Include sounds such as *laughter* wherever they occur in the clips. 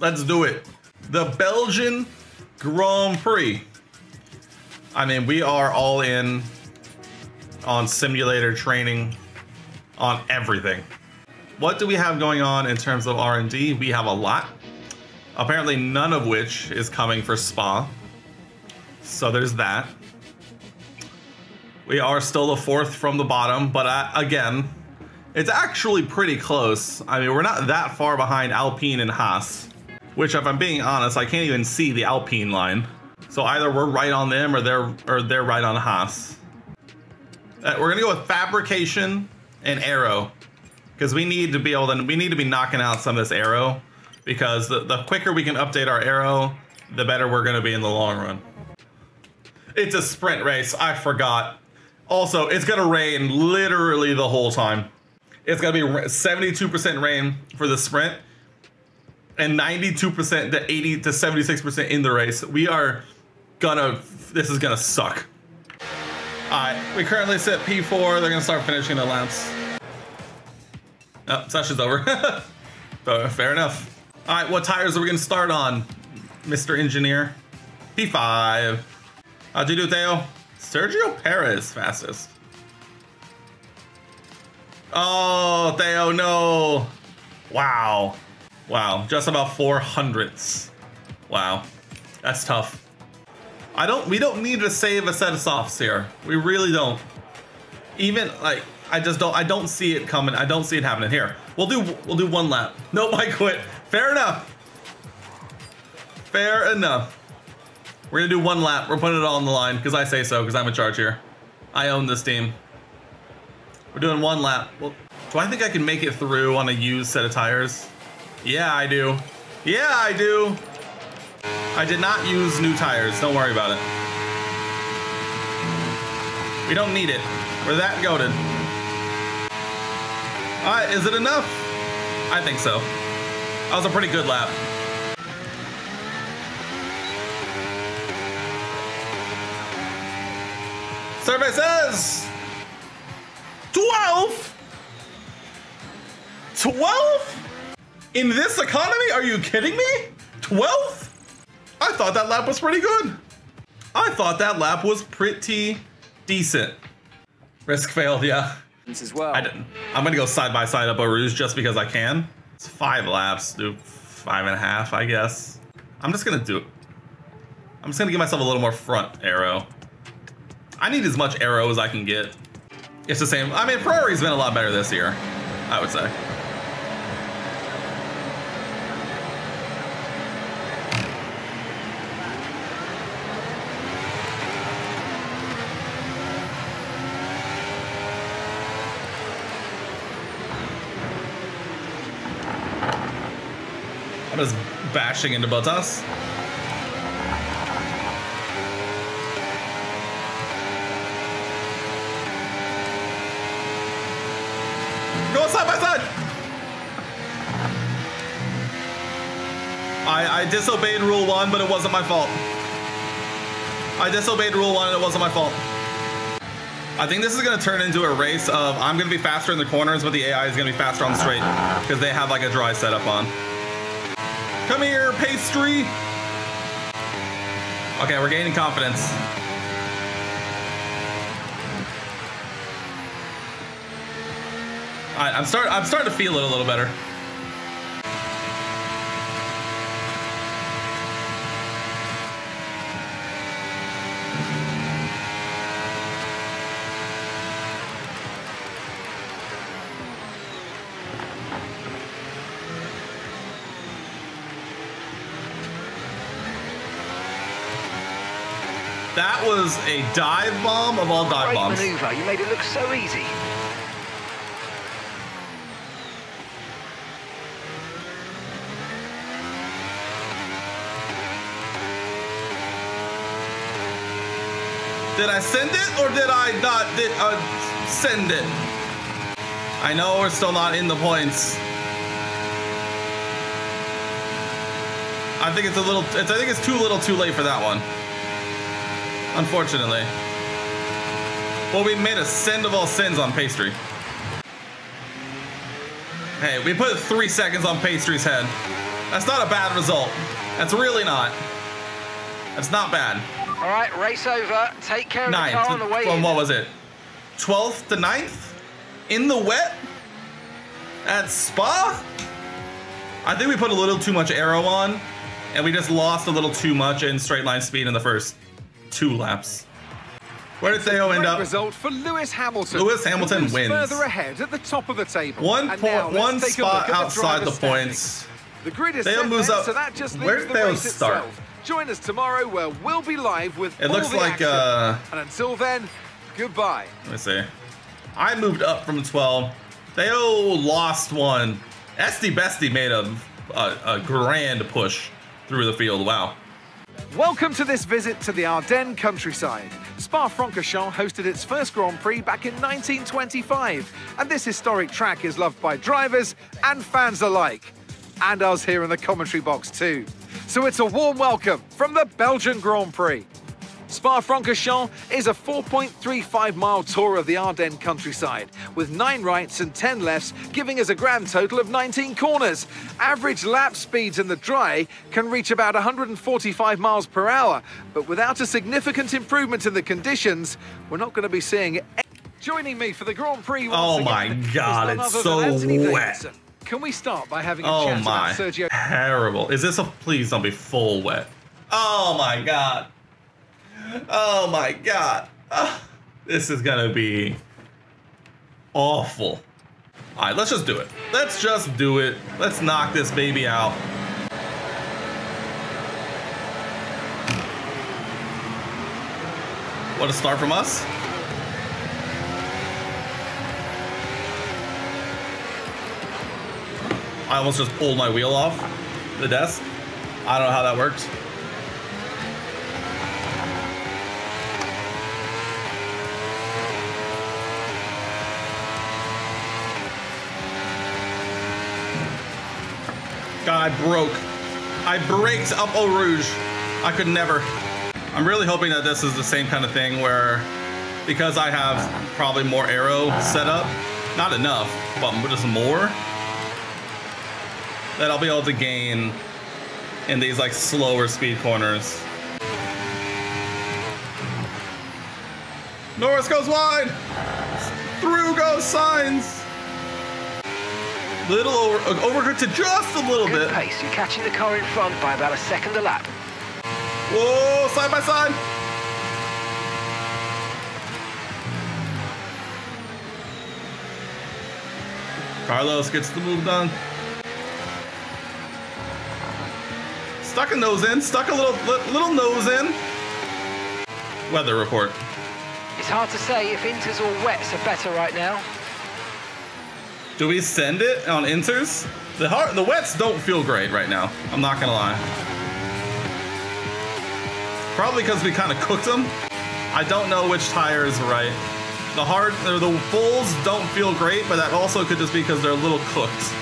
Let's do it. The Belgian Grand Prix. I mean, we are all in on simulator training, on everything. What do we have going on in terms of R&D? We have a lot. Apparently none of which is coming for Spa. So there's that. We are still the fourth from the bottom, but uh, again, it's actually pretty close. I mean, we're not that far behind Alpine and Haas, which if I'm being honest, I can't even see the Alpine line. So either we're right on them or they're or they're right on Haas. Uh, we're gonna go with fabrication and arrow because we need to be able to we need to be knocking out some of this arrow because the, the quicker we can update our arrow, the better we're gonna be in the long run. It's a sprint race. I forgot. Also, it's gonna rain literally the whole time. It's gonna be 72% rain for the sprint and 92% to 80 to 76% in the race. We are gonna, this is gonna suck. All right, we currently sit P4. They're gonna start finishing the laps. Oh, session's over. *laughs* fair enough. All right, what tires are we gonna start on, Mr. Engineer? P5. How'd you do, Theo? Sergio Perez fastest. Oh, Theo, no. Wow. Wow, just about four hundredths. Wow, that's tough. I don't, we don't need to save a set of softs here. We really don't. Even like, I just don't, I don't see it coming. I don't see it happening here. We'll do, we'll do one lap. *laughs* Nope, I quit. Fair enough. Fair enough. We're gonna do one lap. We're putting it all on the line because I say so because I'm in charge here. I own this team. We're doing one lap. Well, do I think I can make it through on a used set of tires? Yeah, I do. Yeah, I do. I did not use new tires. Don't worry about it. We don't need it. We're that goaded. All right, is it enough? I think so. That was a pretty good lap. Survey says 12? 12? In this economy? Are you kidding me? 12? I thought that lap was pretty good. I thought that lap was pretty decent. Risk failed, yeah. As well. I didn't. I'm gonna go side by side up Eau Rouge just because I can. It's five laps, do five and a half, I guess. I'm just gonna do it. I'm just gonna give myself a little more front arrow. I need as much arrow as I can get. It's the same. I mean, Ferrari's been a lot better this year, I would say. I'm just bashing into Bottas. Go side by side! I, I disobeyed rule one, but it wasn't my fault. I disobeyed rule one and it wasn't my fault. I think this is gonna turn into a race of I'm gonna be faster in the corners, but the AI is gonna be faster on the straight because they have like a dry setup on. Come here, Piastri. Okay, we're gaining confidence. All right, I'm start I'm starting to feel it a little better. That was a dive bomb of all dive Great bombs. maneuver. You made it look so easy. Did I send it or did I not did, uh, send it? I know we're still not in the points. I think it's a little. It's, I think it's too little, too late for that one. Unfortunately. Well, we made a sin of all sins on Piastri. Hey, we put three seconds on Piastri's head. That's not a bad result. That's really not. That's not bad. All right, race over. Take care of the car on the way in. what was it? 12th to 9th? In the wet? At Spa? I think we put a little too much arrow on, and we just lost a little too much in straight line speed in the first two laps. Where did Theo end up? result for Lewis Hamilton. Lewis Hamilton who's wins. Further ahead at the top of the table. One now one spot at the outside the points. The grid is Theo moves up. so that just Where did the Theo start? itself. Join us tomorrow where we'll be live with It all looks like, action. uh, And until then, goodbye. Let me see. I moved up from 12. Theo lost one. Esty Bestie made a, a, a grand push through the field. Wow. Welcome to this visit to the Ardennes countryside. Spa-Francorchamps hosted its first Grand Prix back in 1925, and this historic track is loved by drivers and fans alike, and us here in the commentary box too. So it's a warm welcome from the Belgian Grand Prix. Spa-Francorchamps is a 4.35 mile tour of the Ardennes countryside, with 9 rights and 10 lefts, giving us a grand total of 19 corners. Average lap speeds in the dry can reach about 145 miles per hour, but without a significant improvement in the conditions, we're not going to be seeing. Joining me for the Grand Prix once Oh again my God, it's so wet. Davidson. Can we start by having a Oh chat my. about Sergio? Terrible. Is this a. Please don't be full wet. Oh my god. Oh my god. Ah, this is gonna be awful. Alright, let's just do it. Let's just do it. Let's knock this baby out. What a start from us. I almost just pulled my wheel off the desk. I don't know how that works. I broke. I braked up Eau Rouge. I could never. I'm really hoping that this is the same kind of thing where, because I have probably more arrow set up, not enough, but just more, that I'll be able to gain in these like slower speed corners. Norris goes wide. Through goes Sainz. Little over, overcorrected just a little Good bit. pace. You're catching the car in front by about a second a lap. Whoa, side by side. Carlos gets the move done. Stuck a nose in, stuck a little little nose in. Weather report. It's hard to say if inters or wets are better right now. Do we send it on inters? The hard, the wets don't feel great right now. I'm not gonna lie. Probably because we kind of cooked them. I don't know which tire is right. The hard, or the fulls don't feel great, but that also could just be because they're a little cooked.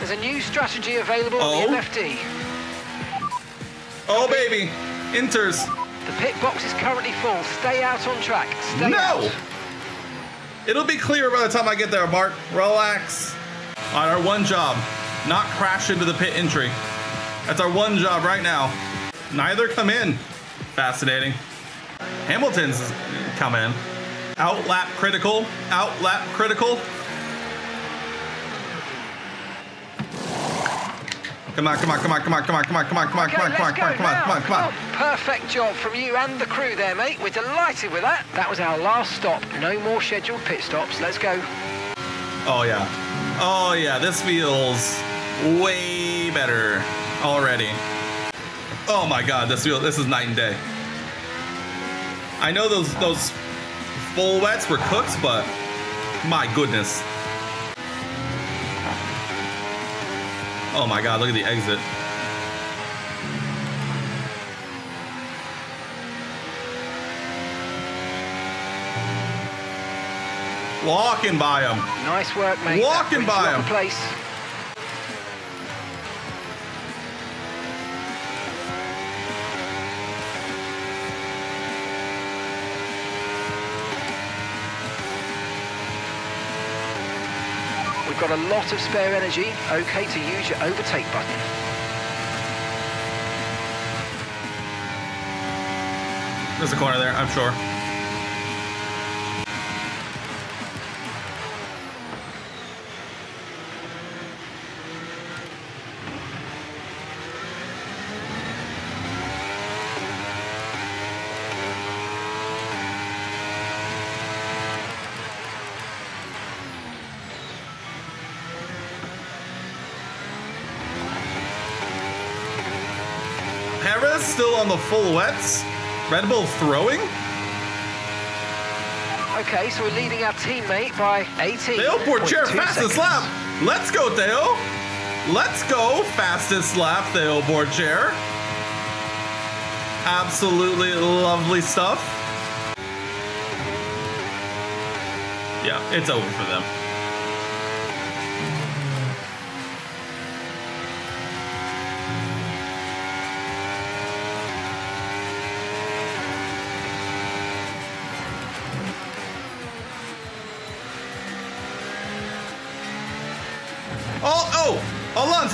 There's a new strategy available Oh? on the MFD. Oh baby, inters. The pit box is currently full. Stay out on track. Stay No! out. It'll be clear by the time I get there, Mark. Relax. On our one job, not crash into the pit entry. That's our one job right now. Neither come in. Fascinating. Hamilton's come in. Outlap critical. Outlap critical. Come on, come on, come on, come on, come on, come on, come on, come on, come on, come on, come on, come on, come on, come on. Perfect job from you and the crew there, mate. We're delighted with that. That was our last stop. No more scheduled pit stops. Let's go. Oh yeah. Oh yeah, this feels way better already. Oh my god, this feels this is night and day. I know those those full wets were cooked, but my goodness. Oh my god, look at the exit. Walking by them. Nice work, mate. Walking by 'em. Place. got a lot of spare energy, okay to use your overtake button. There's a corner there, I'm sure. Still on the full wets. Red Bull throwing. Okay, so we're leading our teammate by 18. Theo Pourchaire, fastest seconds. lap. Let's go, Theo. Let's go, fastest lap, Theo Pourchaire. Absolutely lovely stuff. Yeah, it's over for them.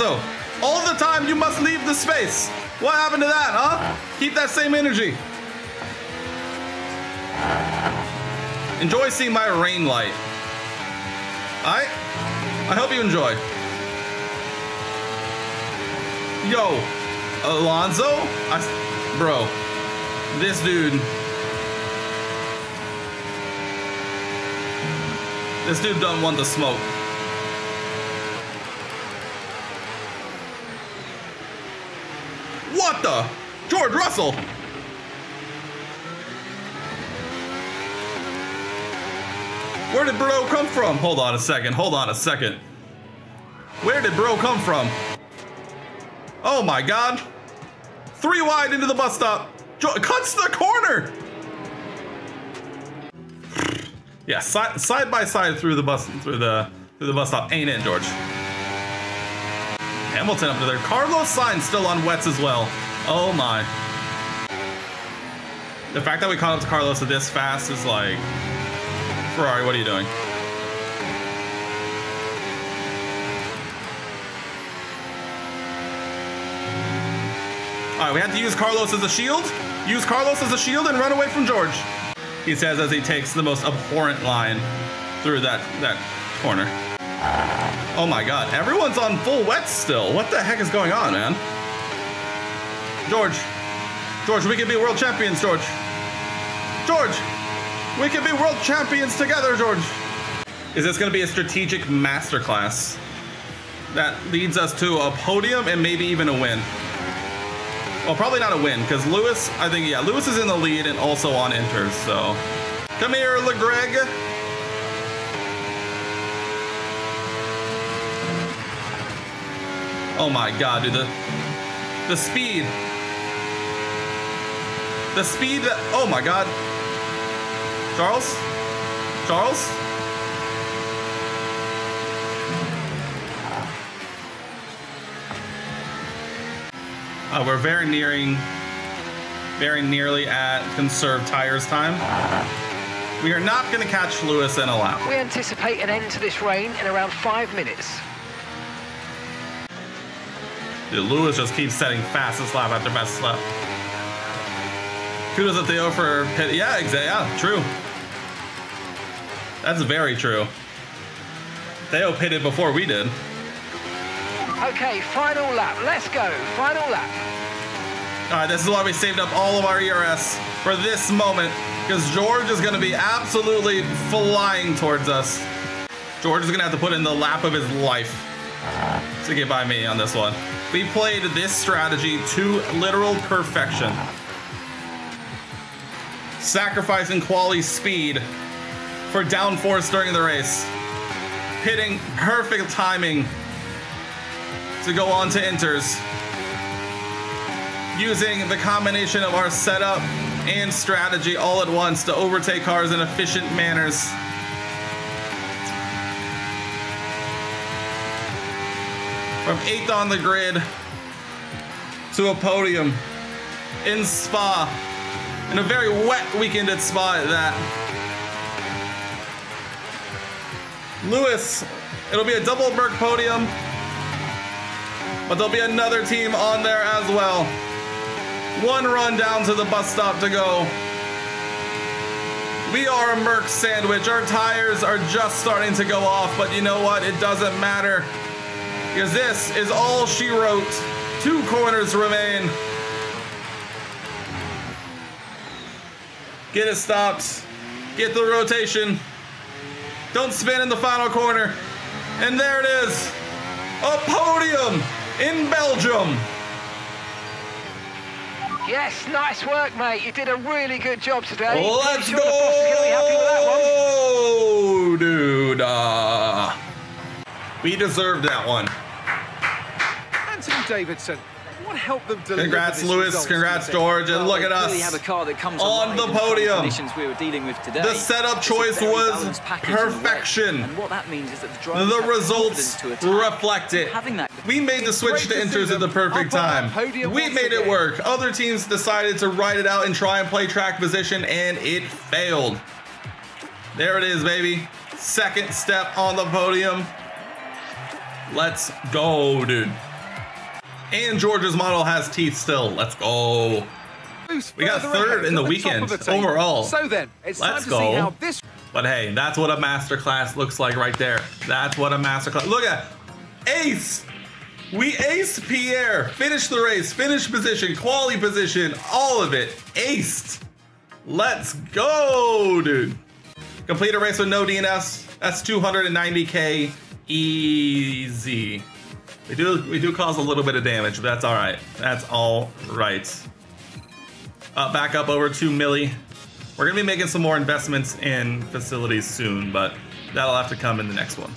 Alonso, all the time you must leave the space. What happened to that, huh? Keep that same energy. Enjoy seeing my rain light. I, I hope you enjoy. Yo, Alonso, I, bro, this dude. This dude doesn't want the smoke. What the? George Where did bro come from? Hold on a second, hold on a second. Where did bro come from? Oh my god. Three wide into the bus stop. Jo- cuts the corner! Yeah, side, side by side through the bus through the through the bus stop. Ain't it, George? Hamilton up to there. Carlos Sainz still on wets as well. Oh my. The fact that we caught up to Carlos this fast is like, Ferrari, what are you doing? All right, we had to use Carlos as a shield. Use Carlos as a shield and run away from George. He says as he takes the most abhorrent line through that that corner. Oh my god, everyone's on full wet still. What the heck is going on, man? George. George, we can be world champions, George. George, we can be world champions together, George. Is this going to be a strategic masterclass that leads us to a podium and maybe even a win? Well, probably not a win because Lewis, I think, yeah, Lewis is in the lead and also on inters. So come here, Leclerc. Oh my god, dude, the the speed. The speed that oh my god. Charles? Charles? Uh, we're very nearing very nearly at conserved tires time. We are not going to catch Lewis in a lap. We anticipate an end to this rain in around five minutes. Dude, Lewis just keeps setting fastest lap after fastest lap. Kudos to Theo for pit. Yeah, exactly. Yeah, true. That's very true. Theo pitted before we did. Okay, final lap. Let's go. Final lap. All right, this is why we saved up all of our ERS for this moment because George is going to be absolutely flying towards us. George is going to have to put in the lap of his life to get by me on this one. We played this strategy to literal perfection. Sacrificing quality speed for downforce during the race. Hitting perfect timing to go on to inters. Using the combination of our setup and strategy all at once to overtake cars in efficient manners. From eighth on the grid to a podium in Spa, in a very wet weekend at Spa at that. Lewis, it'll be a double Merc podium, but there'll be another team on there as well. One run down to the bus stop to go. We are a Merc sandwich. Our tires are just starting to go off, but you know what? It doesn't matter. Because this is all she wrote. Two corners remain. Get it stopped. Get the rotation. Don't spin in the final corner. And there it is. A podium in Belgium. Yes, nice work, mate. You did a really good job today. Let's sure the boss is gonna be happy with that one. go, dude. Uh, we deserved that one. Anthony Davidson, what helped them deliver Congrats, Lewis. Congrats, do you think? George. And Well, look at us. have a car that comes on the in front podium. conditions we were dealing with today. The setup It's choice was balanced package in the wet, perfection. And what that means is that the drivers The results to reflect it. Having that We made the switch to to inters at the perfect time. We made it work. Other teams decided to ride it out and try and play track position, and it failed. There it is, baby. Second step on the podium. Let's go, dude. And George's model has teeth still. Let's go. We got third in the weekend the overall. So then, it's Let's time to go. see how this But hey, that's what a masterclass looks like right there. That's what a masterclass. Look at ace. We aced Pierre. Finished the race. Finished position. Quality position. All of it. Aced. Let's go, dude. Complete a race with no DNS. That's 290k easy. We do we do cause a little bit of damage, but that's all right. That's all right. Uh, back up over two milli. We're gonna be making some more investments in facilities soon, but that'll have to come in the next one.